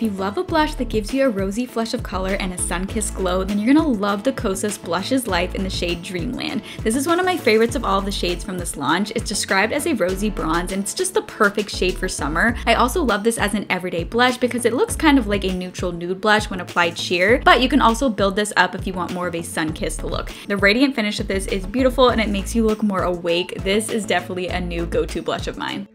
if you love a blush that gives you a rosy flush of color and a sun-kissed glow, then you're gonna love the Kosas Blush Is Life in the shade Dreamland. This is one of my favorites of all the shades from this launch. It's described as a rosy bronze and it's just the perfect shade for summer. I also love this as an everyday blush because it looks kind of like a neutral nude blush when applied sheer, but you can also build this up if you want more of a sun-kissed look. The radiant finish of this is beautiful and it makes you look more awake. This is definitely a new go-to blush of mine.